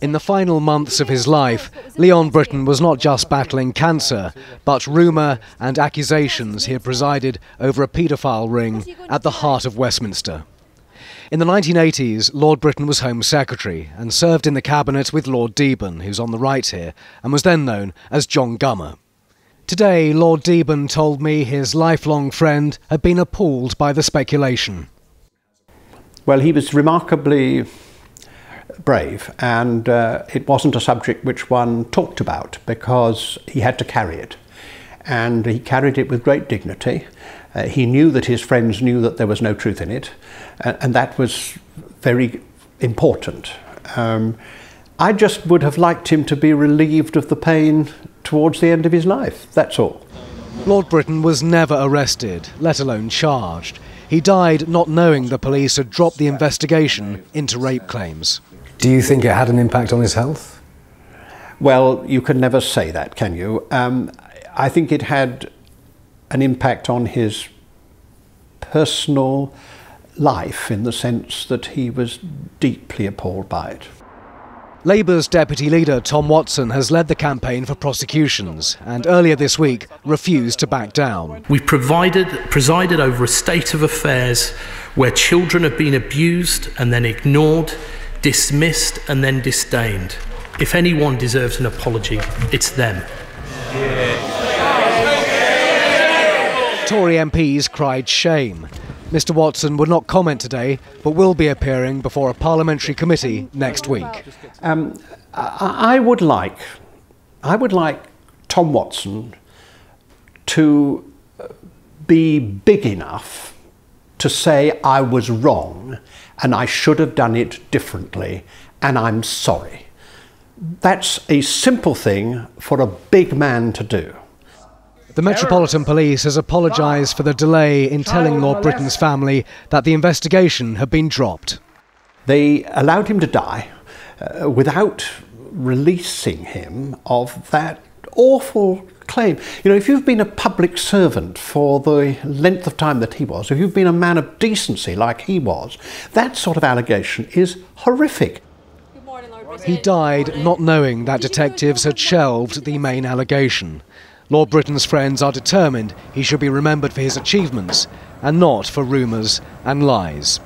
In the final months of his life, Leon Brittan was not just battling cancer, but rumour and accusations he had presided over a paedophile ring at the heart of Westminster. In the 1980s, Lord Brittan was Home Secretary and served in the cabinet with Lord Deben, who's on the right here, and was then known as John Gummer. Today, Lord Deben told me his lifelong friend had been appalled by the speculation. Well, he was remarkably brave, and uh, it wasn't a subject which one talked about because he had to carry it. And he carried it with great dignity. Uh, he knew that his friends knew that there was no truth in it, and, and that was very important. Um, I just would have liked him to be relieved of the pain towards the end of his life, that's all. Lord Brittan was never arrested, let alone charged. He died not knowing the police had dropped the investigation into rape claims. Do you think it had an impact on his health? Well, you can never say that, can you? Um, I think it had an impact on his personal life in the sense that he was deeply appalled by it. Labour's deputy leader Tom Watson has led the campaign for prosecutions and earlier this week refused to back down. We provided, presided over a state of affairs where children have been abused and then ignored dismissed and then disdained. If anyone deserves an apology, it's them. Tory MPs cried shame. Mr Watson would not comment today, but will be appearing before a parliamentary committee next week. Um, I would like, I would like Tom Watson to be big enough to say I was wrong and I should have done it differently, and I'm sorry. That's a simple thing for a big man to do. The Metropolitan Police has apologised for the delay in telling Lord Brittan's family that the investigation had been dropped. They allowed him to die uh, without releasing him of that awful claim. You know, if you've been a public servant for the length of time that he was, if you've been a man of decency like he was, that sort of allegation is horrific. He died not knowing that detectives had shelved the main allegation. Lord Brittan's friends are determined he should be remembered for his achievements and not for rumours and lies.